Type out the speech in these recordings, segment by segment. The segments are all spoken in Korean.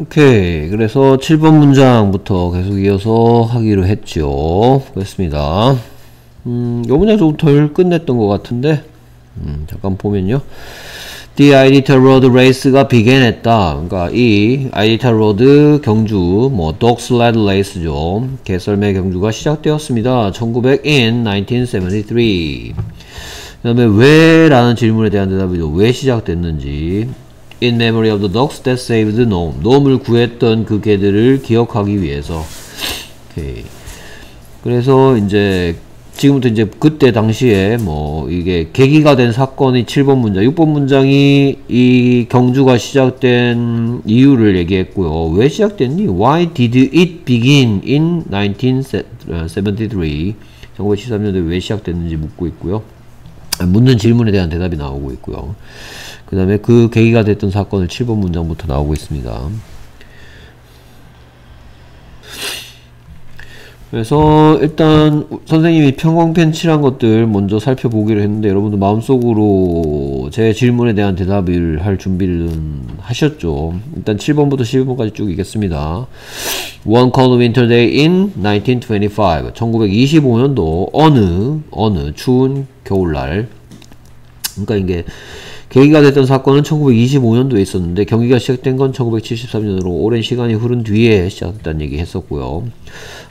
오케이. 그래서 7번 문장부터 계속 이어서 하기로 했죠. 그렇습니다. 음, 요 문장 좀 덜 끝냈던 것 같은데, 음, 잠깐 보면요. The Iditar Road Race가 begin했다. 그러니까 이 Iditar Road 경주, 뭐 Dog Sled Race죠. 개썰매 경주가 시작되었습니다. 1900 in 1973. 그 다음에 왜? 라는 질문에 대한 대답이죠. 왜 시작됐는지. In memory of the dogs that saved Noam. 노음을 구했던 그 개들을 기억하기 위해서. 오케이. 그래서 이제 지금부터 이제 그때 당시에 뭐 이게 계기가 된 사건이 7번 문장, 6번 문장이 이 경주가 시작된 이유를 얘기했고요. 왜 시작됐니? Why did it begin in 1973? 1913년도에 왜 시작됐는지 묻고 있고요. 묻는 질문에 대한 대답이 나오고 있고요. 그 다음에 그 계기가 됐던 사건을 7번 문장부터 나오고 있습니다. 그래서 일단 선생님이 평광펜 칠한 것들 먼저 살펴보기로 했는데 여러분도 마음속으로 제 질문에 대한 대답을 할 준비를 하셨죠. 일단 7번부터 11번까지 쭉 읽겠습니다. One cold winter day in 1925. 1925년도 어느 어느 추운 겨울날. 그러니까 이게 계기가 됐던 사건은 1925년도에 있었는데 경기가 시작된 건 1973년으로 오랜 시간이 흐른 뒤에 시작됐다는 얘기 했었고요.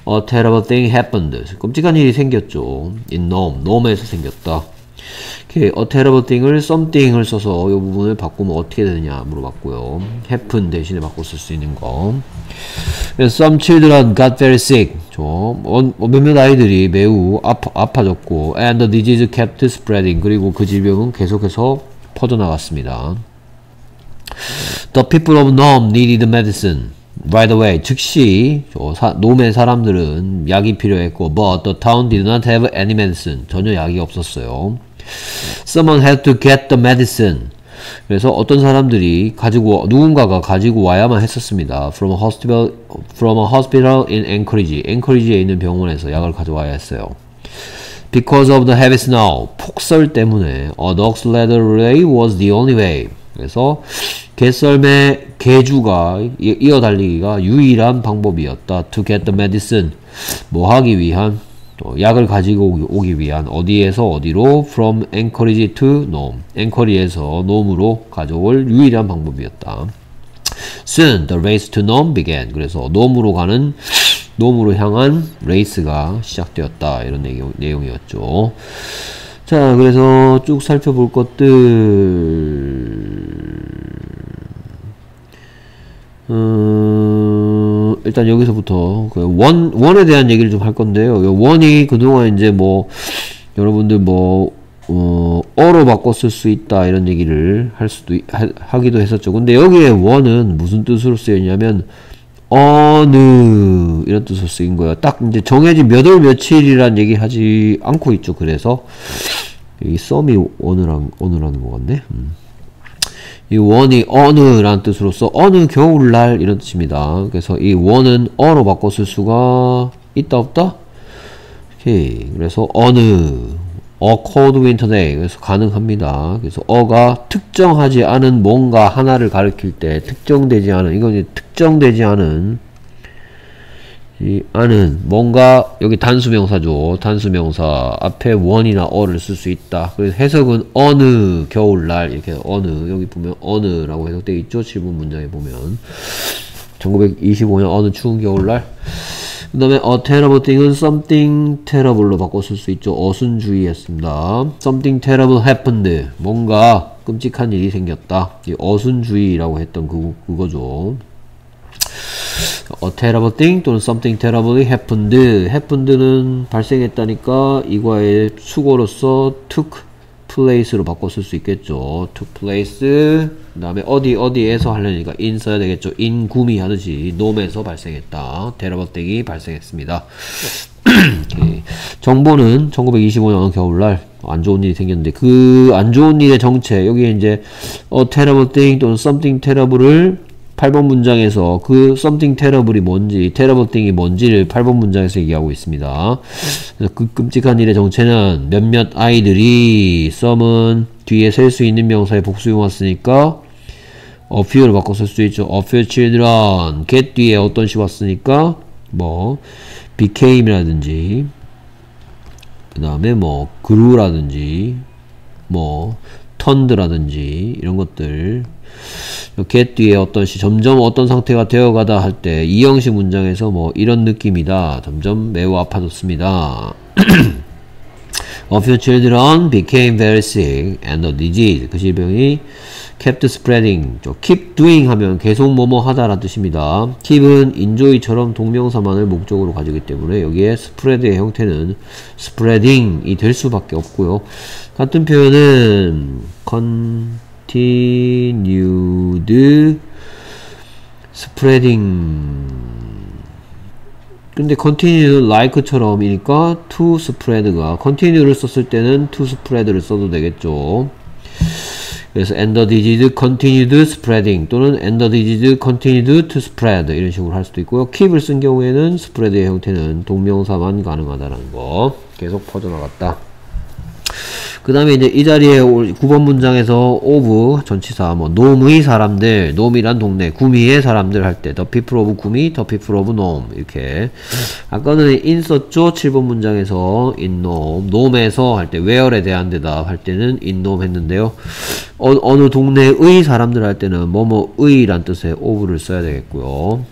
A terrible thing happened. 끔찍한 일이 생겼죠. In Nome. Nome에서 생겼다. 이렇게 a terrible thing을 something을 써서 이 부분을 바꾸면 어떻게 되느냐 물어봤고요. happen 대신에 바꿔 쓸 수 있는 거. Some children got very sick. 좀 몇몇 아이들이 매우 아파, 아파졌고 and the disease kept spreading. 그리고 그 질병은 계속해서 퍼져나갔습니다. The people of Nome needed medicine. right away 즉시 사, 놈의 사람들은 약이 필요했고 but the town did not have any medicine 전혀 약이 없었어요 someone had to get the medicine 그래서 어떤 사람들이 가지고 누군가가 가지고 와야만 했었습니다 from a hospital from a hospital in Anchorage 앵커리지에 있는 병원에서 약을 가져와야 했어요 because of the heavy snow 폭설 때문에 a dog's ladder way was the only way 그래서 개썰매 개주가 이어 달리기가 유일한 방법이었다. To get the medicine. 뭐 하기 위한 또 약을 가지고 오기 위한 어디에서 어디로 from Anchorage to Nome. 앵커리에서 놈으로 가져올 유일한 방법이었다. Soon the race to Nome began. 그래서 놈으로 가는 놈으로 향한 레이스가 시작되었다. 이런 내용, 내용이었죠. 자, 그래서 쭉 살펴볼 것들 음, 일단 여기서부터 그 one, one에 대한 얘기를 좀 할 건데요. one이 그동안 이제 뭐 여러분들 뭐 a, a로 쓸수 있다 이런 얘기를 할 수도 하, 기도 했었죠. 근데 여기에 one은 무슨 뜻으로 쓰였냐면 어느 이런 뜻으로 쓰인 거예요. 딱 이제 정해진 몇 월 며칠이란 얘기 하지 않고 있죠. 그래서 이 썸이 어느란 어느라는 것 같네. 음. 이 원이 어느라는 뜻으로서 어느 겨울날 이런 뜻입니다. 그래서 이 원은 어로 바꿔 쓸 수가 있다 없다? 오케이. 그래서 어느 winter day 그래서 가능합니다. 그래서 어가 특정하지 않은 뭔가 하나를 가리킬 때 특정되지 않은 이건 특정되지 않은 이 아는 뭔가 여기 단수명사죠. 단수명사 앞에 원이나 어를 쓸 수 있다. 그래서 해석은 어느 겨울날 이렇게 어느 여기 보면 어느 라고 해석되어 있죠. 7분 문장에 보면 1925년 어느 추운 겨울날 그 다음에 a terrible thing은 something terrible로 바꿔 쓸 수 있죠. 어순주의였습니다. something terrible happened 뭔가 끔찍한 일이 생겼다. 이 어순주의라고 했던 그, 그거죠. a terrible thing 또는 something terribly happened. happened는 발생했다니까 이과의 수고로서 took place로 바꿔 쓸 수 있겠죠. took place 그 다음에 어디 어디에서 하려니까 in 써야 되겠죠. in 구미 하듯이 놈에서 발생했다. thing이 발생했습니다. 정보는 1925년 겨울날 안 좋은 일이 생겼는데 그 안 좋은 일의 정체 여기에 이제 a terrible thing 또는 something terrible을 8번 문장에서 그 something terrible이 뭔지, terrible thing이 뭔지를 8번 문장에서 얘기하고 있습니다. 그 끔찍한 일의 정체는 몇몇 아이들이 some은 뒤에 셀 수 있는 명사의 복수용 왔으니까 a few를 바꿔 쓸 수 있죠. a few children get 뒤에 어떤 시 왔으니까 뭐 became이라든지 그 다음에 뭐 grew라든지 뭐 turned라든지 이런 것들 get 뒤에 어떤 시 점점 어떤 상태가 되어가다 할 때 이 형식 문장에서 뭐 이런 느낌이다. 점점 매우 아파졌습니다. A few children became very sick and the disease 그 질병이 kept spreading keep doing 하면 계속 뭐뭐 하다라는 뜻입니다. keep은 enjoy처럼 동명사만을 목적으로 가지기 때문에 여기에 spread의 형태는 spreading이 될 수밖에 없고요. 같은 표현은 continued spreading 근데 continue like처럼이니까 to spread가 continue를 썼을 때는 to spread를 써도 되겠죠. 그래서 and the disease continued spreading 또는 and the disease continued to spread 이런 식으로 할 수도 있고요. keep을 쓴 경우에는 spread의 형태는 동명사만 가능하다는 거. 계속 퍼져나갔다. 그 다음에 이제 이 자리에 9번 문장에서 of 전치사 뭐 놈의 사람들 놈이란 동네 구미의 사람들 할때 the people of 구미 the people of 놈. 이렇게. 아까는 in 썼죠? 7번 문장에서 in 놈 놈에서 할 때 where에 대한 대답. 할 때는 in 놈 했는데요. 어, 어느 동네의 사람들 할 때는 뭐뭐의란 뜻의 of를 써야 되겠고요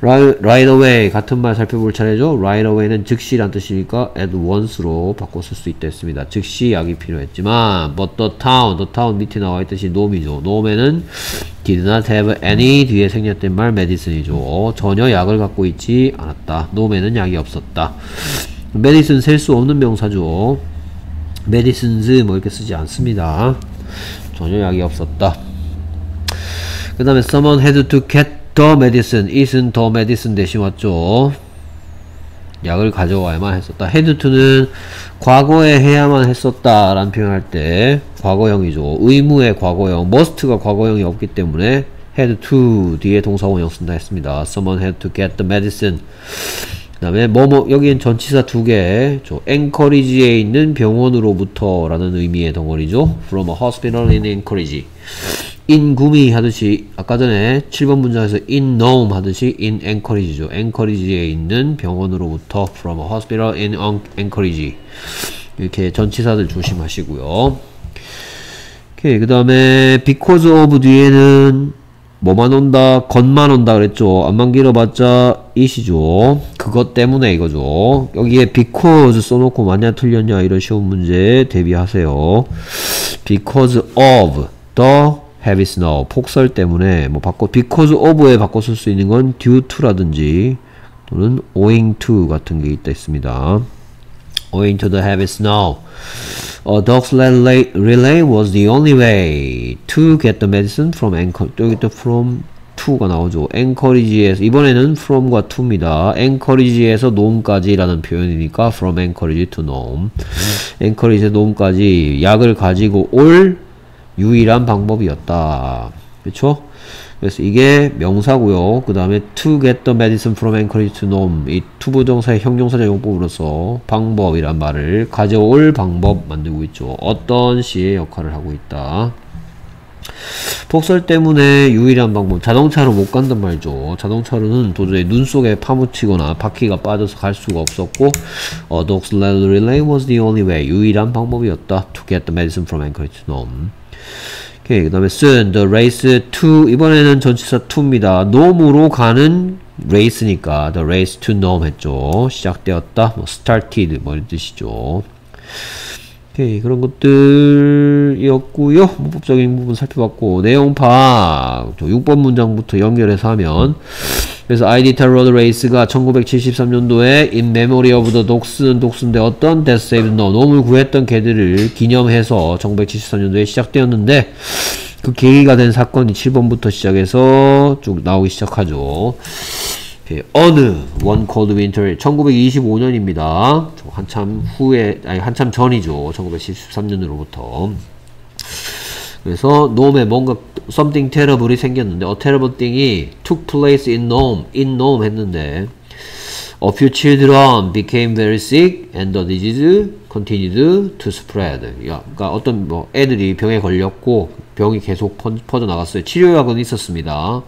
right away 같은 말 살펴볼 차례죠. right away는 즉시란 뜻이니까 at once로 바꿔 쓸 수 있다 했습니다. 즉시 약이 필요했지만 but the town, the town 밑에 나와 있듯이 놈이죠. 놈에는 did not have any 뒤에 생략된 말 medicine이죠. 전혀 약을 갖고 있지 않았다. 놈에는 약이 없었다. medicine 셀 수 없는 명사죠. medicines 뭐 이렇게 쓰지 않습니다. 전혀 약이 없었다. 그 다음에 someone had to get the medicine, it은 the medicine 대신 왔죠. 약을 가져와야만 했었다. had to는 과거에 해야만 했었다 라는 표현할 때 과거형이죠. 의무의 과거형, must가 과거형이 없기 때문에 to 뒤에 동사원형 쓴다 했습니다. Someone had to get the medicine. 그 다음에 뭐뭐 여기엔 전치사 두 개, 저 encourage에 있는 병원으로부터 라는 의미의 덩어리죠. From a hospital in Anchorage. In 구미 하듯이 아까 전에 7번 문장에서 Nome 하듯이 in Anchorage죠. Anchorage에 있는 병원으로부터 from a hospital in Anchorage 이렇게 전치사들 조심하시고요. 오케이 그 다음에 because of 뒤에는 뭐만 온다 것만 온다 그랬죠. 안만 길어봤자 이시죠. 그것 때문에 이거죠. 여기에 because 써놓고 맞냐 틀렸냐 이런 쉬운 문제 대비하세요. because of the heavy snow 폭설 때문에 뭐 바꿔 because of에 바꿔 쓸 수 있는 건 due to라든지 또는 owing to 같은 게 있다 있습니다. owing to the heavy snow. A dog's relay, relay was the only way to get the medicine from Anchor. 여기 또 from to가 나오죠. Anchorage에서 이번에는 from과 to입니다. Anchorage에서 놈까지라는 표현이니까 from Anchorage to 놈. Anchorage에서 놈까지 약을 가지고 올 유일한 방법이었다. 그렇죠? 그래서 이게 명사고요. 그 다음에 to get the medicine from Anchorage to Nome 이 투부정사의 형용사적 용법으로서 방법이란 말을 가져올 방법 만들고 있죠. 어떤 시의 역할을 하고 있다. 폭설 때문에 유일한 방법 자동차로 못 간단 말이죠 자동차로는 도저히 눈 속에 파묻히거나 바퀴가 빠져서 갈 수가 없었고 uh, Dog's relay was the only way 유일한 방법이었다 to get the medicine from Anchorage to Nome 오케이 그 다음에 soon the race to 이번에는 전치사 to입니다. 놈으로 가는 race니까 the race to Nome 했죠. 시작되었다. 뭐 started 뭐 이런 뜻이죠. 오케이 그런 것들이었고요. 문법적인 부분 살펴봤고 내용 파악. 6번 문장부터 연결해서 하면 그래서 Iditarod Race가 1973년도에 In Memory of the dogs는 dogs인데 어떤 that saved Nome 놈을 구했던 개들을 기념해서 1973년도에 시작되었는데 그 계기가 된 사건이 7번부터 시작해서 쭉 나오기 시작하죠. 어느 one cold winter 1925년입니다. 한참 후에 아니 한참 전이죠. 1973년으로부터. 그래서 놈에 뭔가 something terrible이 생겼는데 a terrible thing이 took place in Nome, in Nome 했는데 a few children became very sick and the disease continued to spread. 야, 그러니까 어떤 뭐 애들이 병에 걸렸고 병이 계속 퍼져 나갔어요. 치료약은 있었습니다.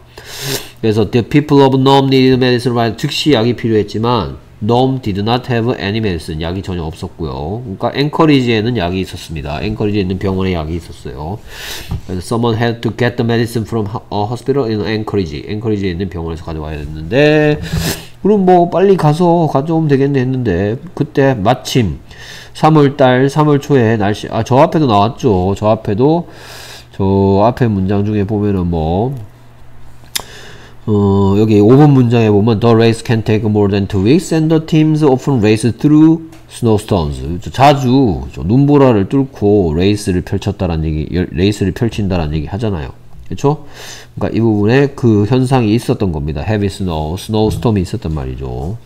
그래서 the people of Nome needed medicine 즉시 약이 필요했지만 Nome did not have any medicine 약이 전혀 없었고요. 그러니까 앵커리지에는 약이 있었습니다. 앵커리지에 있는 병원에 약이 있었어요. someone had to get the medicine from a hospital in Anchorage. 앵커리지에 있는 병원에서 가져와야 됐는데 그럼 뭐 빨리 가서 가져오면 되겠네 했는데 그때 마침 3월달 3월 초에 날씨 아 저 앞에도 나왔죠. 저 앞에도 저 앞에 문장 중에 보면은 뭐 어, 여기 5번 문장에 보면 The race can take more than two weeks and the teams often race through snowstorms. 자주 눈보라를 뚫고 레이스를 펼쳤다라는 얘기, 레이스를 펼친다라는 얘기 하잖아요. 그렇죠? 그러니까 이 부분에 그 현상이 있었던 겁니다. heavy snow, snowstorm이 있었단 말이죠.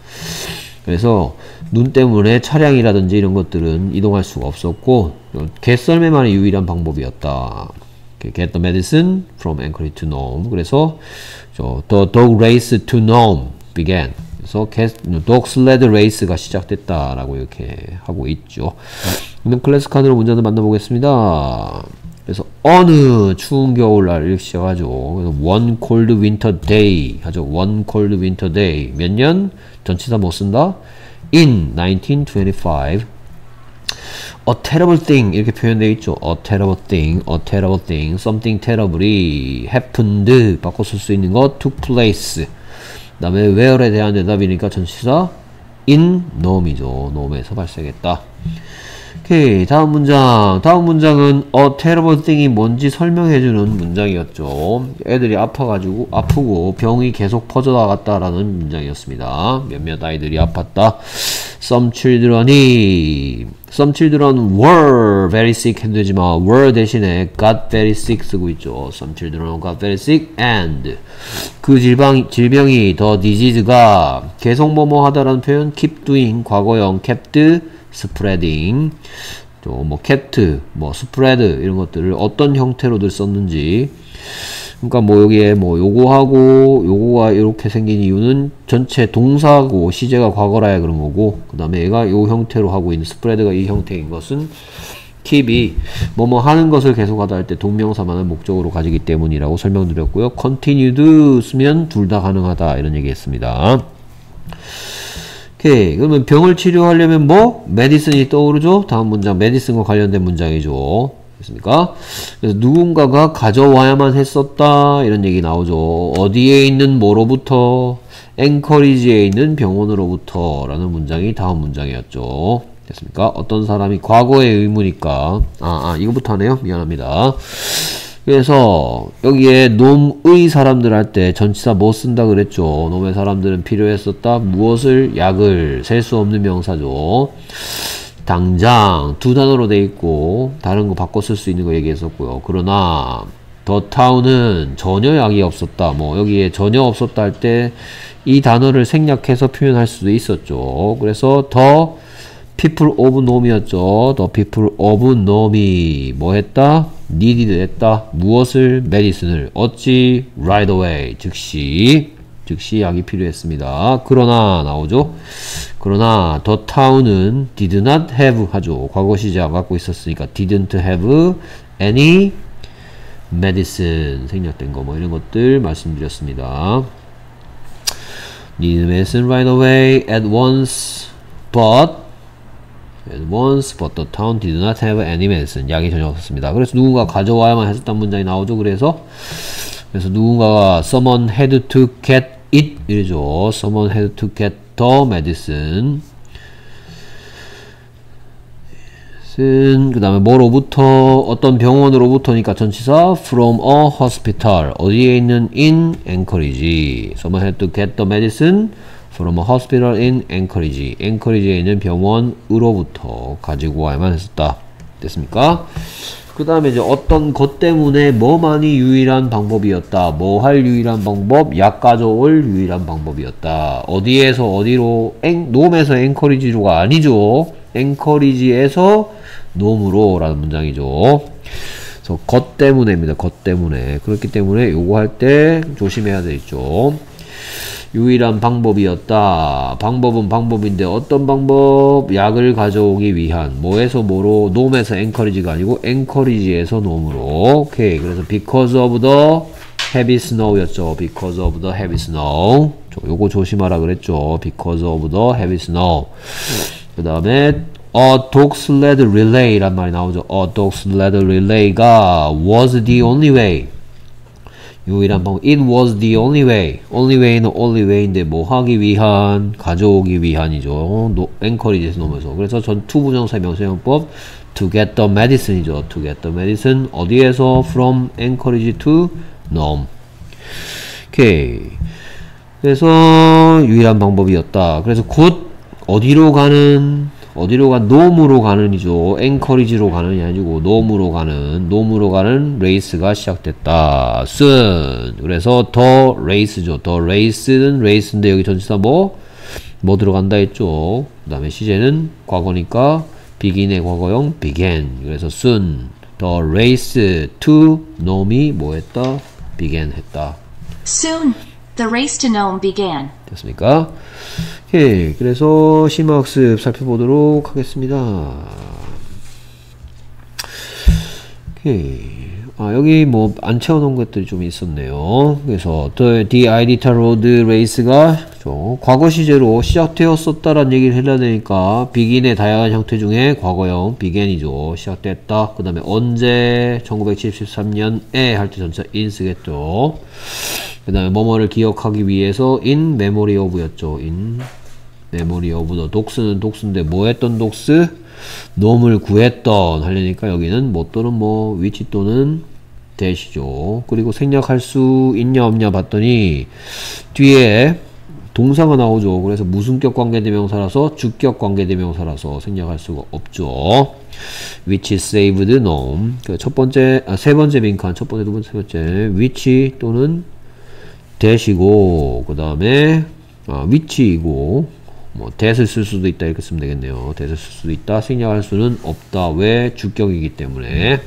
그래서 눈 때문에 차량이라든지 이런 것들은 이동할 수가 없었고 개썰매만의 유일한 방법이었다. Get the medicine from Anchorage to Nome. 그래서 저, the dog race to Nome began. 그래서 dog sled race가 시작됐다라고 이렇게 하고 있죠. 그럼 클래스 칸으로 문제를 만나보겠습니다. 그래서 어느 추운 겨울날 이렇게 시작하죠. one cold winter day 하죠. one cold winter day 몇 년? 전치사 못 쓴다. in 1925 a terrible thing 이렇게 표현되어 있죠. a terrible thing, a terrible thing, something terribly happened 바꿔 쓸 수 있는 거 took place 그 다음에 where에 대한 대답이니까 전치사 in 놈이죠. 놈에서 발생했다. 오케이 다음 문장 다음 문장은 a terrible thing이 뭔지 설명해주는 문장이었죠 애들이 아파가지고 아프고 병이 계속 퍼져나갔다라는 문장이었습니다 몇몇 아이들이 아팠다 some children이 some children were very sick 해도 되지만 were 대신에 got very sick 쓰고 있죠 some children got very sick and 그 질병, 질병이 the disease가 계속 뭐뭐 하다라는 표현 keep doing 과거형 kept spreading 또뭐 kept 뭐 spread 이런 것들을 어떤 형태로들 썼는지 그러니까 뭐 여기에 뭐 요거하고 요거가 이렇게 생긴 이유는 전체 동사고 시제가 과거라야 그런 거고 그 다음에 얘가 요 형태로 하고 있는 spread가 이 형태인 것은 keep이 뭐뭐 하는 것을 계속하다 할 때 동명사만을 목적으로 가지기 때문이라고 설명드렸고요. continued 쓰면 둘 다 가능하다 이런 얘기했습니다. 오케이. 그러면 병을 치료하려면 뭐? 메디슨이 떠오르죠? 다음 문장. 메디슨과 관련된 문장이죠. 됐습니까? 그래서 누군가가 가져와야만 했었다. 이런 얘기 나오죠. 어디에 있는 뭐로부터? 앵커리지에 있는 병원으로부터. 라는 문장이 다음 문장이었죠. 됐습니까? 어떤 사람이 과거의 의무니까. 아, 아, 이거부터 하네요. 미안합니다. 그래서 여기에 놈의 사람들 할 때 전치사 뭐 쓴다 그랬죠. 놈의 사람들은 필요했었다. 무엇을? 약을. 셀 수 없는 명사죠. 당장 두 단어로 돼 있고 다른 거 바꿔 쓸 수 있는 거 얘기했었고요. 그러나 더 타운은 전혀 약이 없었다. 뭐 여기에 전혀 없었다 할 때 이 단어를 생략해서 표현할 수도 있었죠. 그래서 더 people of 놈이었죠. the people of 놈이 뭐 했다? needed 했다. 무엇을? medicine을. 어찌? right away. 즉시. 즉시 약이 필요했습니다. 그러나 나오죠. 그러나 the town은 did not have 하죠. 과거 시제 갖고 있었으니까 didn't have any medicine 생략된 거 뭐 이런 것들 말씀드렸습니다. need medicine right away at once but at once, but the town did not have any medicine. 약이 전혀 없었습니다. 그래서 누군가 가져와야만 했었던 문장이 나오죠. 그래서 그래서 누군가가 someone had to get it 이러죠. someone had to get the medicine. 그 다음에 뭐로부터 어떤 병원으로부터니까 전치사 from a hospital 어디에 있는 in Anchorage someone had to get the medicine from a hospital in Anchorage. 앵커리지에 있는 병원으로부터 가지고 와야만 했었다. 됐습니까? 그 다음에 이제 어떤 것 때문에 뭐만이 유일한 방법이었다. 뭐 할 유일한 방법? 약 가져올 유일한 방법이었다. 어디에서 어디로? 앵, 놈에서 앵커리지로가 아니죠. 앵커리지에서 놈으로 라는 문장이죠. 그래서 것 때문에입니다. 것 때문에. 그렇기 때문에 요거 할 때 조심해야 되겠죠. 유일한 방법이었다. 방법은 방법인데 어떤 방법? 약을 가져오기 위한 뭐에서 뭐로? 놈에서 앵커리지가 아니고 앵커리지에서 놈으로. 오케이. 그래서 because of the heavy snow였죠. because of the heavy snow. 요거 조심하라 그랬죠. because of the heavy snow. 그 다음에 a dog sled relay란 말이 나오죠. a dog sled relay가 was the only way. 유일한 방법. It was the only way. only way는 only way인데 뭐 하기 위한, 가져오기 위한이죠. 노, encourage에서 넘어서. 그래서 전 투 부정사 명사용법 to get the medicine이죠. to get the medicine 어디에서 from encourage to Nome. 오케이. 그래서 유일한 방법이었다. 그래서 곧 어디로 가는 어디로 가? 놈으로 가는이죠. 앵커리지로 가는이 아니고 놈으로 가는 놈으로 가는 레이스가 시작됐다. soon. 그래서 the race죠. the race는 race인데 여기 전치사 뭐? 뭐 들어간다 했죠. 그 다음에 시제는 과거니까 begin의 과거형 began. 그래서 soon. 더 레이스 to 놈이 뭐 했다? began 했다. Soon, the race to Nome began. 됐습니까? 오케이. 그래서 심화학습 살펴보도록 하겠습니다. 오케이. 아, 여기 뭐 안 채워놓은 것들이 좀 있었네요. 그래서 the, Idita Road Race가 좀 과거 시제로 시작되었었다라는 얘기를 해야 되니까 begin의 다양한 형태 중에 과거형 began이죠. 시작됐다. 그 다음에 언제 1973년에 할 때 전체 in 쓰겠죠. 그 다음에 뭐뭐를 기억하기 위해서 in memory of였죠. in memory of the 독스는 독스인데 뭐 했던 독스? 놈을 구했던 하려니까 여기는 뭐 또는 뭐 위치 또는 대시죠. 그리고 생략할 수 있냐 없냐 봤더니 뒤에 동사가 나오죠. 그래서 무슨격 관계대명사라서 주격 관계대명사라서 생략할 수가 없죠. which saved 놈. 그첫 번째, 아, 세 번째 빈칸, 첫 번째, 두 번째, 세 번째. which 또는 대시고, 그 다음에, 아, 위치이고, 뭐, 대을 쓸 수도 있다. 이렇게 쓰면 되겠네요. 대을 쓸 수도 있다. 생략할 수는 없다. 왜? 주격이기 때문에.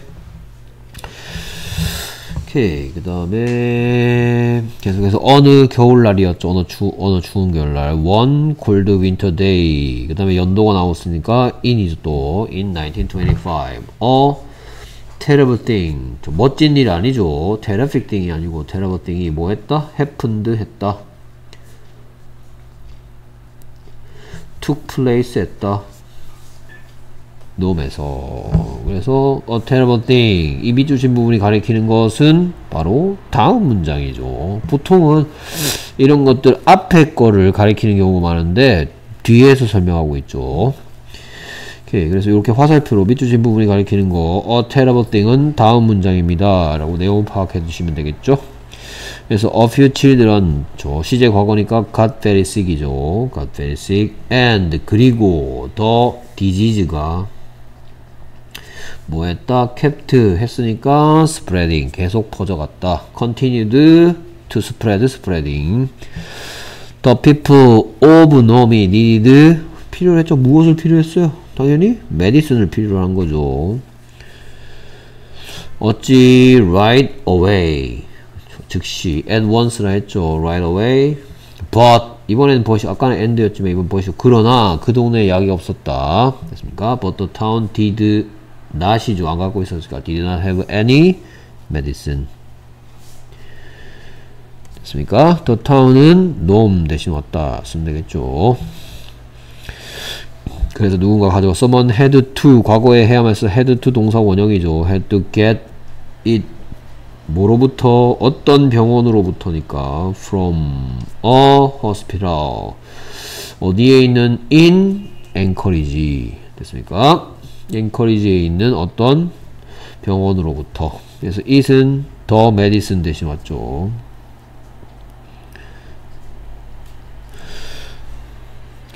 오케이. 그 다음에, 계속해서 어느 겨울날이었죠. 어느 추, 어느 추운 겨울날. One cold winter day. 그 다음에 연도가 나왔으니까, in이죠 또. In 1925. 어, terrible thing. 좀 멋진 일 아니죠. terrific thing이 아니고, terrible thing이 뭐 했다? happened 했다. took place 했다. 놈에서 그래서 a terrible thing 이 밑줄친 부분이 가리키는 것은 바로 다음 문장이죠. 보통은 이런 것들 앞에 거를 가리키는 경우가 많은데 뒤에서 설명하고 있죠. 오케이, 그래서 이렇게 화살표로 밑줄친 부분이 가리키는 거 a terrible thing은 다음 문장입니다. 라고 내용 파악해 주시면 되겠죠. 그래서 a few children 저 시제 과거니까 got very sick이죠. got very sick and 그리고 the disease가 뭐 했다? kept 했으니까 spreading 계속 퍼져갔다. continued to spread spreading the people of 놈이 needed 필요했죠. 무엇을 필요했어요? 당연히 medicine을 필요로 한 거죠. 어찌 right away 즉시 at once라 했죠. right away. but 이번에는 but이 아까는 and였지만 이번 but이 그러나 그 동네에 약이 없었다. 됐습니까? but the town did not이죠. 안 갖고 있었을까? did not have any medicine. 됐습니까? the town은 놈 대신 왔다. 쓰면 되겠죠. 그래서 누군가 가져가 someone had to 과거에 해야만 해서 had to 동사 원형이죠. had to get it 뭐로부터 어떤 병원으로부터니까 from a hospital 어디에 있는 in Anchorage 됐습니까? Anchorage에 있는 어떤 병원으로부터 그래서 it은 the medicine 대신 왔죠.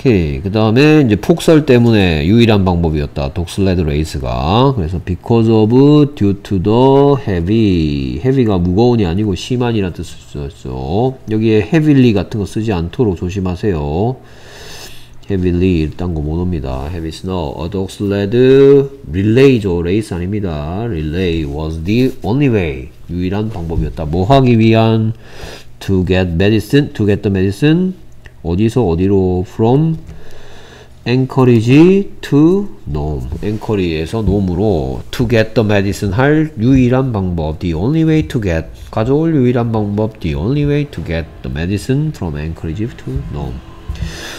오케이. 그 다음에 이제 폭설 때문에 유일한 방법이었다. dog sled race가. 그래서 because of, due to the heavy. heavy가 무거운이 아니고 심한이라는 뜻이었죠. 여기에 heavily 같은 거 쓰지 않도록 조심하세요. heavily 딴거못 옵니다. heavy snow. a dog sled relay죠. 레이스 아닙니다. relay was the only way. 유일한 방법이었다. 뭐 하기 위한 to get medicine, to get the medicine. 어디서 어디로 from Anchorage to Nome. Anchorage에서 Nome으로 to get the medicine 할 유일한 방법. The only way to get. 가져올 유일한 방법. The only way to get the medicine from Anchorage to Nome.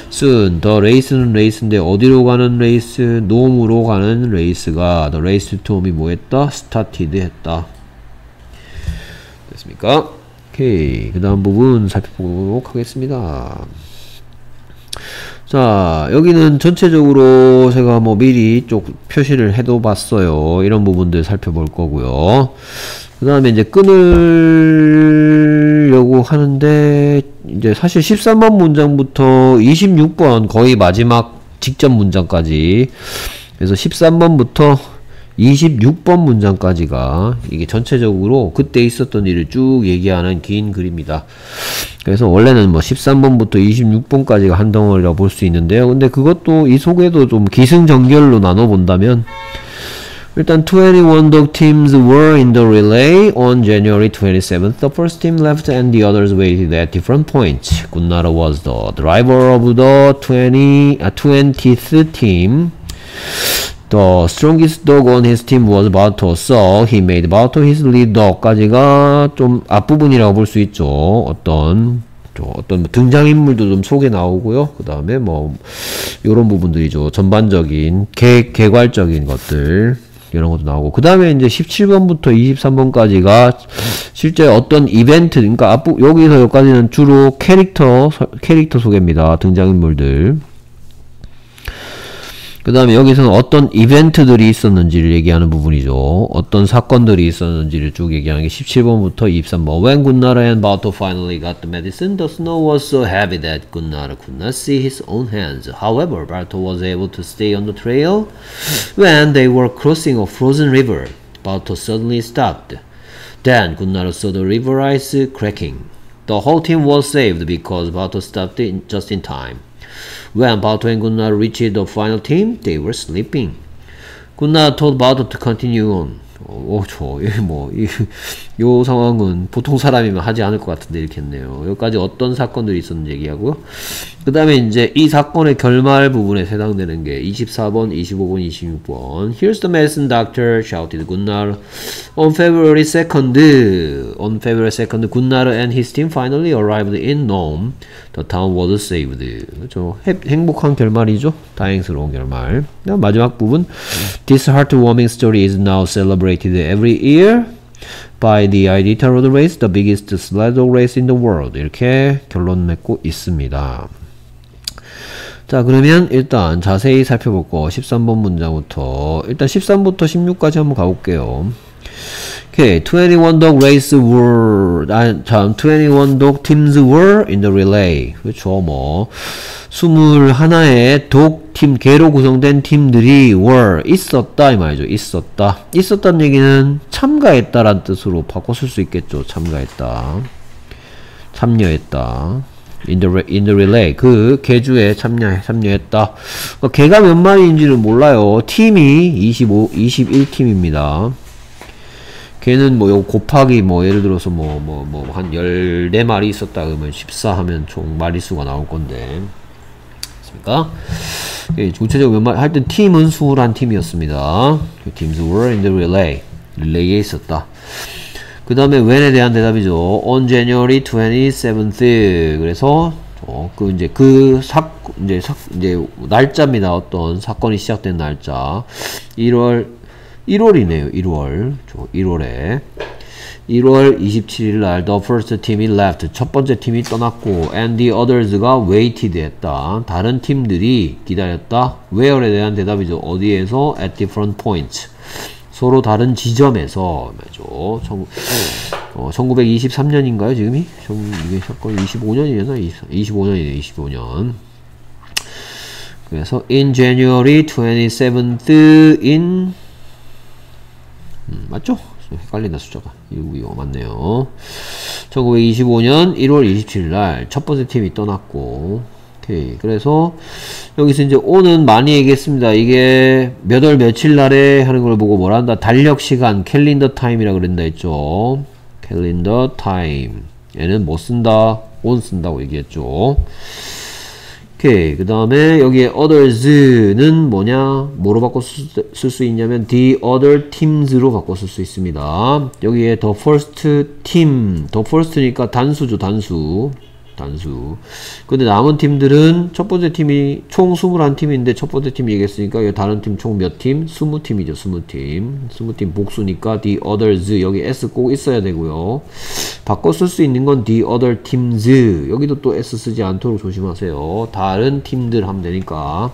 soon. The race는 레이스인데 어디로 가는 레이스? Nome으로 가는 레이스가 the race to Nome이 뭐 했다? started 했다. 됐습니까? 오케이. 그 다음 부분 살펴보도록 하겠습니다. 자, 여기는 전체적으로 제가 뭐 미리 쪽 표시를 해도 봤어요. 이런 부분들 살펴볼 거고요. 그 다음에 이제 끊으려고 하는데, 이제 사실 13번 문장부터 26번 거의 마지막 직전 문장까지. 그래서 13번부터 26번 문장까지가 이게 전체적으로 그때 있었던 일을 쭉 얘기하는 긴 글입니다. 그래서 원래는 뭐 13번부터 26번까지가 한 덩어리라 볼 수 있는데요. 근데 그것도 이 속에도 좀 기승전결로 나눠 본다면 일단 21 dog teams were in the relay on January 27th. The first team left and the others waited at different points. Gunnara was the driver of the 20, uh, 20th team. The strongest dog on his team was Bato, so he made Bato his lead dog까지가 좀 앞부분이라고 볼 수 있죠. 어떤 저 어떤 뭐 등장인물도 좀 속에 나오고요. 그 다음에 뭐 이런 부분들이죠. 전반적인 개, 개괄적인 것들 이런 것도 나오고 그 다음에 이제 17번부터 23번까지가 실제 어떤 이벤트 그러니까 앞부 여기서 여기까지는 주로 캐릭터 캐릭터 소개입니다. 등장인물들 그 다음에 여기서는 어떤 이벤트들이 있었는지를 얘기하는 부분이죠. 어떤 사건들이 있었는지를 쭉 얘기하는 게 17번부터 23번. When Gunnara and Bato finally got the medicine, the snow was so heavy that Gunnara could not see his own hands. However, Bato was able to stay on the trail. When they were crossing a frozen river, Bato suddenly stopped. Then Gunnara saw the river ice cracking. The whole team was saved because Bato stopped in just in time. When Bato and Gunnar reached the final team, they were sleeping. Gunnar told Bato to continue on. 오, 저, 이, 뭐, 이, 요 상황은 보통 사람이면 하지 않을 것 같은데 이렇게 했네요. 여기까지 어떤 사건들이 있었는지 얘기하고요. 그 다음에 이제 이 사건의 결말 부분에 해당되는 게 24번, 25번, 26번. Here's the medicine doctor, shouted Gunnar. On February 2nd, on February 2nd, Gunnar and his team finally arrived in Nome. The town was saved. 그렇죠. 행복한 결말이죠. 다행스러운 결말. 마지막 부분. This heartwarming story is now celebrated every year. By the Iditarod road race, the biggest sled dog race in the world. 이렇게 결론 맺고 있습니다. 자 그러면 일단 자세히 살펴보고 13번 문장부터 일단 13부터 16까지 한번 가볼게요. 오케이, 21 dog race were, 아, 참, 21 dog teams were in the relay. 그렇죠, 뭐. 21의 독팀, 개로 구성된 팀들이 were, 있었다, 이 말이죠. 있었다. 있었다는 얘기는 참가했다란 뜻으로 바꿨을 수 있겠죠. 참가했다. 참여했다. in the, in the relay. 그 개주에 참여, 참여했다. 그 개가 몇 마리인지는 몰라요. 팀이 25, 21팀입니다. 걔는 뭐요 곱하기 뭐 예를 들어서 뭐 뭐 뭐 한 14마리 있었다 그러면 14 하면 총 마리수가 나올 건데 맞습니까? 예, 구체적으로 몇 마리 하여튼 팀은 수란 팀이었습니다. teams were in the relay. 릴레이에 있었다. 그 다음에 when에 대한 대답이죠. on January 27th. 그래서 어, 그 이제 그 사, 이제 사, 이제 날짜입니다. 어떤 사건이 시작된 날짜. 1월 1월이네요. 1월. 1월에. 1월 27일 날 the first team이 left. 첫 번째 팀이 떠났고 and the others가 waited 했다. 다른 팀들이 기다렸다. where에 대한 대답이죠. 어디에서 at different points. 서로 다른 지점에서 맞죠. 어, 1923년인가요, 지금이? 이게 사건 25년이나 25년이네, 25년. 그래서 in January 27th in 음, 맞죠? 헷갈린다 숫자가. 1925 맞네요. 1925년 1월 27일 날 첫 번째 팀이 떠났고. 오케이. 그래서 여기서 이제 on은 많이 얘기했습니다. 이게 몇 월 며칠 날에 하는 걸 보고 뭐라 한다? 달력 시간 calendar time이라 그랬다 했죠. calendar time. 얘는 뭐 쓴다? on 쓴다고 얘기했죠. 오케이. 그 다음에 여기에 others는 뭐냐? 뭐로 바꿔 쓸 수 있냐면 the other teams로 바꿔 쓸 수 있습니다. 여기에 the first team, the first니까 단수죠, 단수. 단수. 근데 남은 팀들은 첫 번째 팀이 총 21팀인데 첫 번째 팀 얘기했으니까 다른 팀 총 몇 팀? 20팀이죠. 20팀. 20팀 복수니까 the others 여기 s 꼭 있어야 되고요. 바꿔 쓸 수 있는 건 the other teams. 여기도 또 s 쓰지 않도록 조심하세요. 다른 팀들 하면 되니까.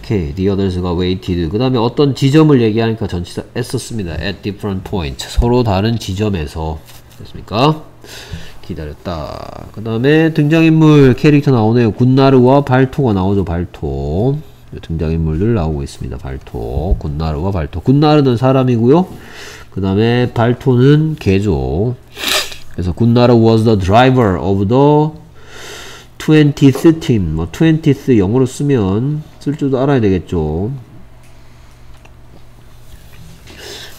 오케이, the others가 waited. 그 다음에 어떤 지점을 얘기하니까 전치사 s 씁니다. at different points. 서로 다른 지점에서. 됐습니까? 기다렸다. 그 다음에 등장인물 캐릭터 나오네요. 군나르와 발토가 나오죠. 발토. 등장인물들 나오고 있습니다. 발토. 군나르와 발토. 군나르는 사람이고요. 그 다음에 발토는 개죠. 그래서 군나르 was the driver of the 20th team. 뭐 20th 영어로 쓰면 쓸 줄도 알아야 되겠죠.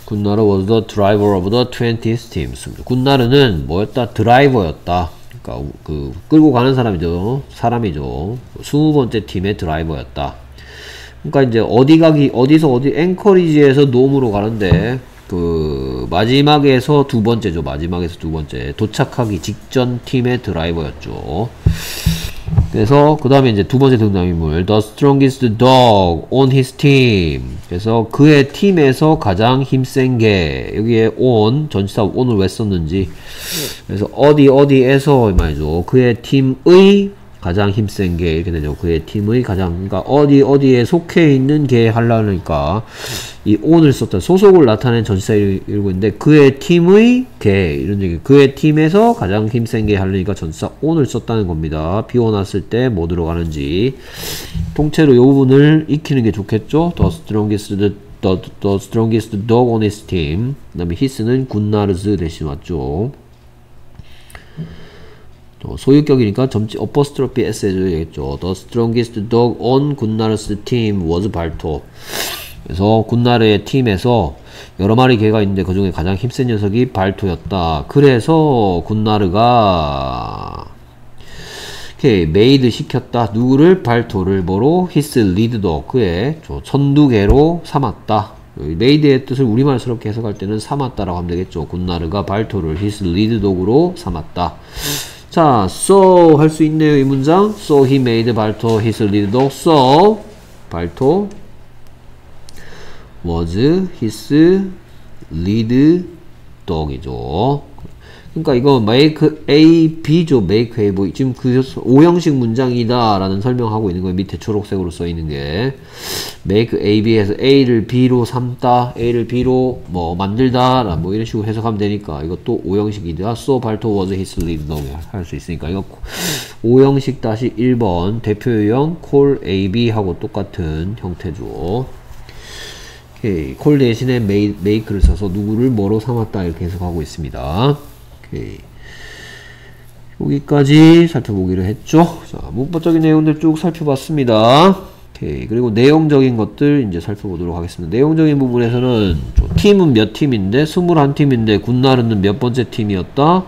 군나르 was the driver of the 20th team. 군나르는 뭐였다? 드라이버였다. 그러니까 그 끌고 가는 사람이죠. 사람이죠. 20번째 팀의 드라이버였다. 그러니까 이제 어디 가기 어디서 어디 앵커리지에서 놈으로 가는데 그 마지막에서 두 번째죠. 마지막에서 두 번째 도착하기 직전 팀의 드라이버였죠. 그래서 그 다음에 이제 두 번째 등장인물 The strongest dog on his team. 그래서 그의 팀에서 가장 힘센 개 여기에 on 전치사 on을 왜 썼는지. 그래서 어디 어디에서 말이죠. 그의 팀의 가장 힘센 게 이렇게 되죠. 그의 팀의 가장 그러니까 어디 어디에 속해 있는 게 하려니까 이 on을 썼다. 소속을 나타낸 전치사 이러고 있는데 그의 팀의 개 이런 얘기. 그의 팀에서 가장 힘센 게 하려니까 전치사 on을 썼다는 겁니다. 비워놨을 때 뭐 들어가는지 통째로 이 부분을 익히는 게 좋겠죠. The strongest the, the, the strongest dog on his team. 그 다음에 his는 굿나르즈 대신 왔죠. 소유격이니까 점치 apostrophe s 해줘야겠죠. The strongest dog on Gunnar's team was Balto. 그래서 군나르의 팀에서 여러 마리 개가 있는데 그 중에 가장 힘센 녀석이 발토였다. 그래서 군나르가 오케이 made 시켰다. 누구를 발토를 뭐로 his lead dog 그의 선두 개로 삼았다. made의 뜻을 우리말스럽게 해석할 때는 삼았다라고 하면 되겠죠. 군나르가 발토를 his lead dog으로 삼았다. 자, so 할 수 있네요. 이 문장. So he made 발토 his lead dog. So 발토 was his lead dog이죠. 그러니까 이거 make A, B죠. make A, B. 지금 그 오형식 문장이다 라는 설명하고 있는 거예요. 밑에 초록색으로 써 있는 게 make A, B에서 A를 B로 삼다, A를 B로 뭐 만들다 뭐 이런 식으로 해석하면 되니까 이것도 오형식이다. so 발토 was his lead dog 할수 있으니까 이거 오형식 다시 1번 대표 유형 call A, B 하고 똑같은 형태죠. 콜 대신에 make, make를 써서 누구를 뭐로 삼았다 이렇게 해석하고 있습니다. 오케이. 여기까지 살펴보기로 했죠. 자, 문법적인 내용들 쭉 살펴봤습니다. 오케이. 그리고 내용적인 것들 이제 살펴보도록 하겠습니다. 내용적인 부분에서는 팀은 몇 팀인데 21팀인데 군나르는 몇 번째 팀이었다?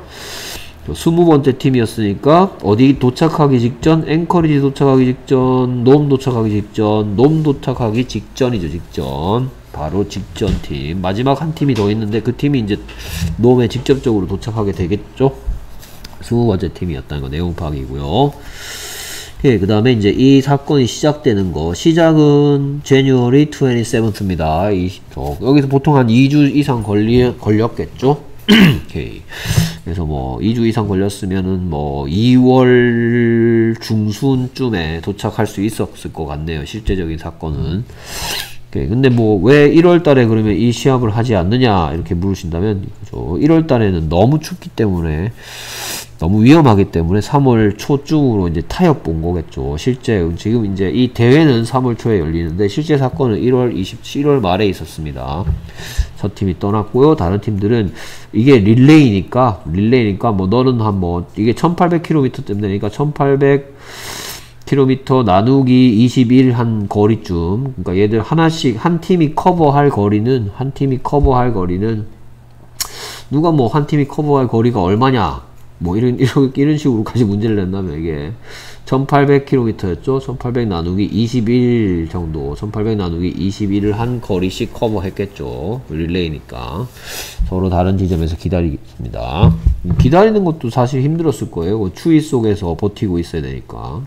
20번째 팀이었으니까 어디 도착하기 직전 앵커리지 도착하기 직전 놈 도착하기 직전 놈 도착하기 직전이죠 직전 바로 직전 팀 마지막 한 팀이 더 있는데 그 팀이 이제 놈에 직접적으로 도착하게 되겠죠 20번째 팀이었다는 거 내용 파악이고요 예, 그 다음에 이제 이 사건이 시작되는 거 시작은 January 27th입니다 이, 어, 여기서 보통 한 2주 이상 걸리, 걸렸겠죠 오케이. 그래서 뭐 2주 이상 걸렸으면은 뭐 2월 중순쯤에 도착할 수 있었을 것 같네요. 실제적인 사건은. 오케이. 근데 뭐 왜 1월 달에 그러면 이 시합을 하지 않느냐 이렇게 물으신다면 1월 달에는 너무 춥기 때문에 너무 위험하기 때문에 3월 초쯤으로 이제 타협 본 거겠죠. 실제 지금 이제 이 대회는 3월 초에 열리는데 실제 사건은 1월 27월 말에 있었습니다. 저 팀이 떠났고요. 다른 팀들은 이게 릴레이니까 릴레이니까 뭐 너는 한 뭐 이게 1800km 때문에 되니까 1800km 나누기 21 한 거리쯤 그러니까 얘들 하나씩 한 팀이 커버할 거리는 한 팀이 커버할 거리는 누가 뭐 한 팀이 커버할 거리가 얼마냐 뭐 이런 이런 이런 식으로까지 문제를 낸다면 이게 1800km였죠. 1800 나누기 21 정도, 1800 나누기 21을 한 거리씩 커버했겠죠. 릴레이니까 서로 다른 지점에서 기다리겠습니다. 기다리는 것도 사실 힘들었을 거예요. 그 추위 속에서 버티고 있어야 되니까.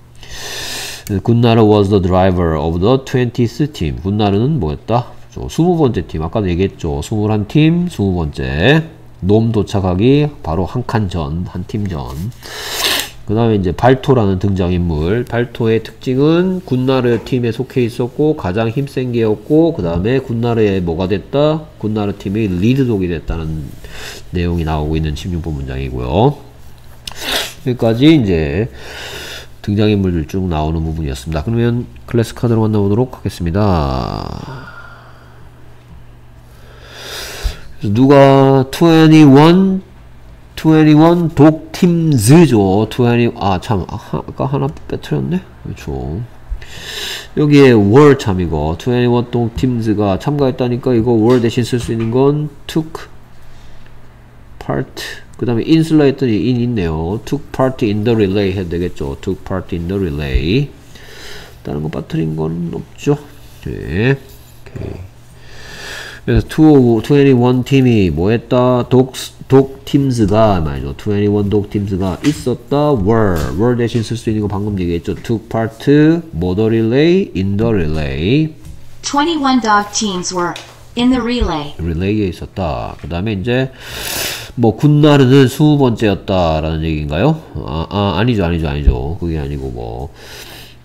군나르 was the driver of the 20th team. 군나르는 뭐였다? 20번째 팀. 아까도 얘기했죠. 21팀, 20번째. 놈 도착하기 바로 한 칸 전, 한 팀 전. 그 다음에 이제 발토라는 등장인물. 발토의 특징은 군나르 팀에 속해 있었고, 가장 힘센 개였고, 그 다음에 군나르에 뭐가 됐다? 군나르 팀의 리드독이 됐다는 내용이 나오고 있는 16번 문장이고요. 여기까지 이제 등장인물들 쭉 나오는 부분이었습니다. 그러면 클래스 카드로 만나보도록 하겠습니다. 누가 21 21 독팀즈죠. 20 아참 아 까 하나 빼트렸네. 그렇죠. 여기에 월 참이고 21 독팀즈가 참가했다니까 이거 월 대신 쓸 수 있는 건 took part 그 다음에 in슬라 했더니 in 있네요. took part in the relay 해도 되겠죠. took part in the relay 다른 거 빠뜨린 건 없죠. 네. 오케이. 그래서 21 팀이 뭐 했다? 독, 독 팀즈가 말이죠. 21 독 팀즈가 있었다. were. were 대신 쓸 수 있는 거 방금 얘기했죠. took part, 뭐 the relay, in the relay. 21 dog teams were in the relay. 릴레이에 있었다. 그 다음에 이제 뭐 군나르는 20번째였다라는 얘기인가요? 아, 아 아니죠 아니죠 아니죠 그게 아니고 뭐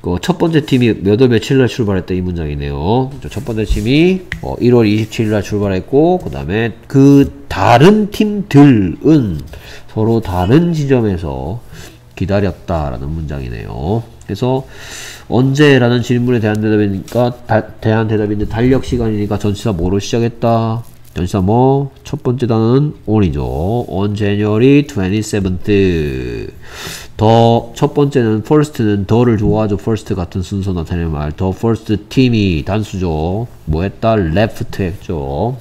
그 첫 번째 팀이 몇월 며칠 날 출발했다 이 문장이네요. 첫 번째 팀이 어 1월 27일 날 출발했고 그 다음에 그 다른 팀들은 서로 다른 지점에서 기다렸다라는 문장이네요. 그래서 언제라는 질문에 대한 대답이니까 다, 대한 대답인데 달력 시간이니까 전치사 뭐로 시작했다? 전치사 뭐? 첫 번째 단어는 on이죠. on January 27th. 더, 첫 번째는 first는 더를 좋아하죠. first 같은 순서 나타내는 말. 더 first 팀이 단수죠. 뭐 했다? left 했죠.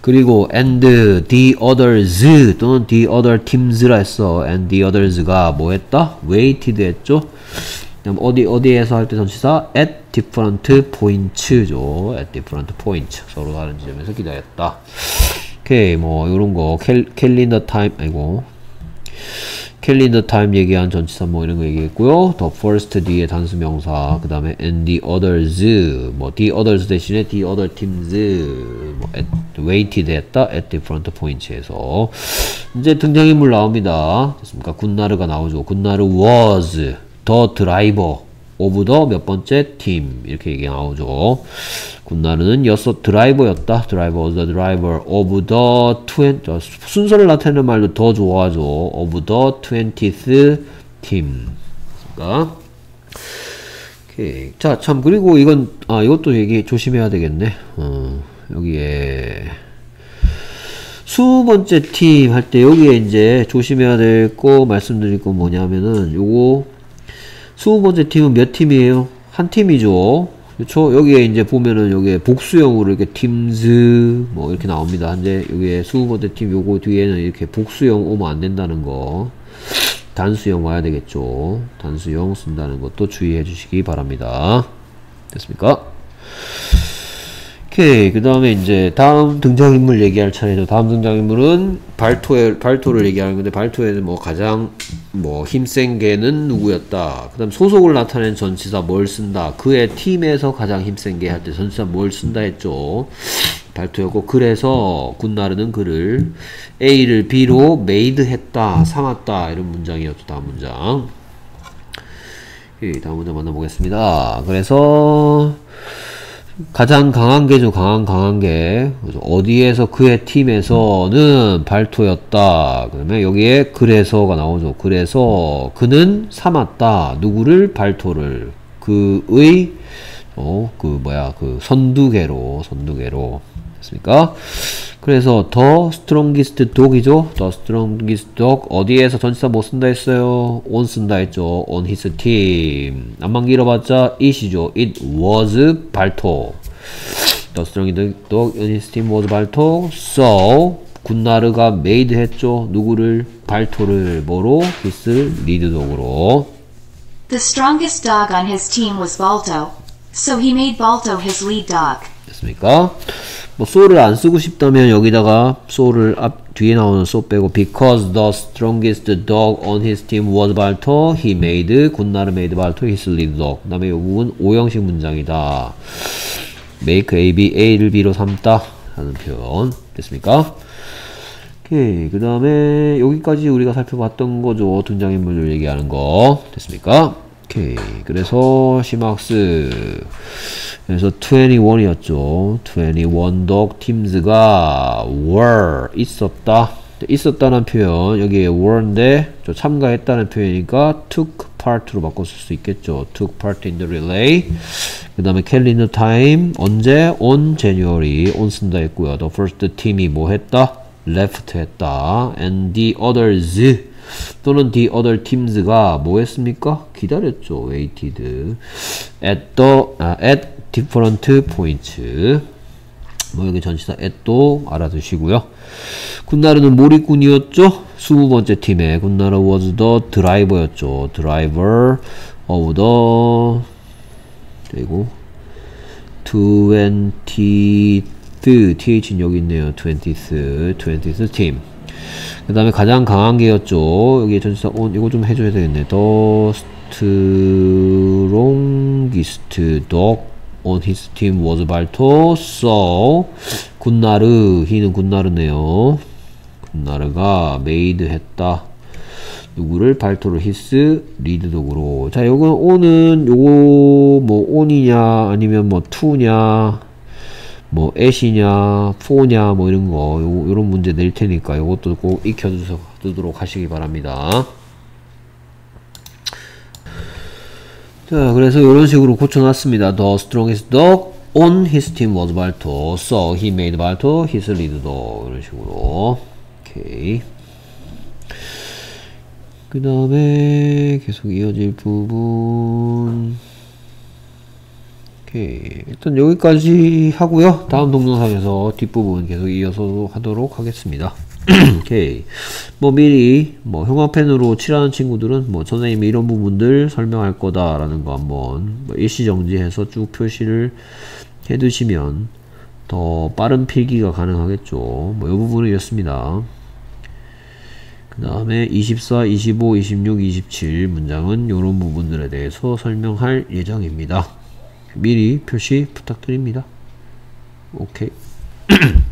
그리고 and the others 또는 the other teams라 했어. and the others가 뭐 했다? waited 했죠. 그럼 어디 어디에서 할 때 전치사 at different points죠. at different points 서로 다른 지점에서 기다렸다. 오케이 뭐 이런 거 cal, calendar time 아이고 calendar time 얘기한 전치사 뭐 이런 거 얘기했고요. the first 뒤에 단수 명사 그 다음에 and the others 뭐 the others 대신에 the other teams 뭐 at, waited 했다 at different points에서 이제 등장인물 나옵니다. 됐습니까? 군나르가 나오죠. Gunnar was the driver of the 몇 번째 팀 이렇게 얘기 나오죠. 군나르는 여섯 드라이버였다. 드라이버 was the driver of the twen 순서를 나타내는 말도 더 좋아하죠. of the twentieth team. 그러니까 오케이. 자, 참 그리고 이건 아 이것도 얘기 조심해야 되겠네. 어, 여기에 수 번째 팀 할 때 여기에 이제 조심해야 될 거 말씀드릴 건 뭐냐면은 요거 스무 번째 팀은 몇 팀이에요? 한 팀이죠. 그렇죠? 여기에 이제 보면은 여기에 복수형으로 이렇게 팀즈 뭐 이렇게 나옵니다. 이제 여기에 스무 번째 팀 요거 뒤에는 이렇게 복수형 오면 안 된다는 거. 단수형 와야 되겠죠. 단수형 쓴다는 것도 주의해 주시기 바랍니다. 됐습니까? 오케이. 그 다음에 이제 다음 등장인물 얘기할 차례죠. 다음 등장인물은 발토에, 발토를 얘기하는 건데, 발토에는 뭐 가장 뭐 힘센 개는 누구였다. 그 다음 소속을 나타낸 전치사 뭘 쓴다. 그의 팀에서 가장 힘센 개 할 때 전치사 뭘 쓴다 했죠. 발토였고, 그래서 군나르는 그를 A를 B로 made 했다, 삼았다. 이런 문장이었죠. 다음 문장. 오케이. 다음 문장 만나보겠습니다. 그래서, 가장 강한 개죠. 강한 강한 개. 어디에서 그의 팀에서는 발토였다. 그러면 여기에 그래서가 나오죠. 그래서 그는 삼았다. 누구를 발토를 그의 어 그 뭐야 그 선두개로 선두개로 됐습니까? 그래서 더 strongest dog이죠. 더 strongest dog 어디에서 전치사 못 쓴다 했어요? on 쓴다 했죠. on his team 안만 길어봤자 it이죠. it was 발토. The strongest dog on his team was 발토. So 군나르가 made 했죠. 누구를? 발토를 뭐로? his lead dog으로. The strongest dog on his team was Balto, so he made Balto his lead dog. 됐습니까? 뭐 so를 안 쓰고 싶다면 여기다가 so를 앞 뒤에 나오는 so 빼고 because the strongest dog on his team was Balto, he made 군나르 made Balto his lead dog. 그다음에 이 부분 오형식 문장이다. make A, B, A를 B로 삼다 하는 표현 됐습니까? 오케이 그 다음에 여기까지 우리가 살펴봤던 거죠 등장인물들 얘기하는 거 됐습니까? 오케이 그래서 시막스 그래서 21이었죠 21 dog teams가 were 있었다 있었다는 표현 여기에 were인데 저 참가했다는 표현이니까 took part로 바꿔 쓸 수 있겠죠 took part in the relay 그 다음에 calendar time 언제 on January on 쓴다 했고요 the first team이 뭐 했다 left 했다 and the others 또는 the other teams가 뭐 했습니까? 기다렸죠 waited at the 아, at different points 뭐 여기 전치사 at도 알아두시고요 군나르는 몰입군이었죠 20번째 팀에 군나르 was the driver였죠 driver of the 그리고 20th th는 여기 있네요 20th 20th 팀. 그 다음에 가장 강한 게였죠 여기 전치사 on 이거 좀 해줘야 되겠네. the strongest on his team was 발토 so 군나르 히는 군나르네요. 군나르가 made 했다. 누구를? 발토를 히스 리드독으로. 자 요건 on은 요거 뭐 on이냐 아니면 뭐 to냐 뭐 at이냐 for냐 뭐 이런 거 요, 요런 문제 낼 테니까 요것도 꼭 익혀두도록 하시기 바랍니다. 자 그래서 요런 식으로 고쳐놨습니다. The strongest dog on his team was 발토 so he made 발토 his lead dog. 이런 식으로. 오케이. 그 다음에 계속 이어질 부분 오케이. 일단 여기까지 하고요. 다음 동영상에서 뒷부분 계속 이어서 하도록 하겠습니다. 오케이. 뭐 미리 뭐 형광펜으로 칠하는 친구들은 뭐 선생님이 이런 부분들 설명할 거다 라는 거 한번 뭐 일시정지해서 쭉 표시를 해 두시면 더 빠른 필기가 가능하겠죠. 뭐 이 부분이었습니다. 그 다음에 24, 25, 26, 27 문장은 이런 부분들에 대해서 설명할 예정입니다. 미리 표시 부탁드립니다. 오케이.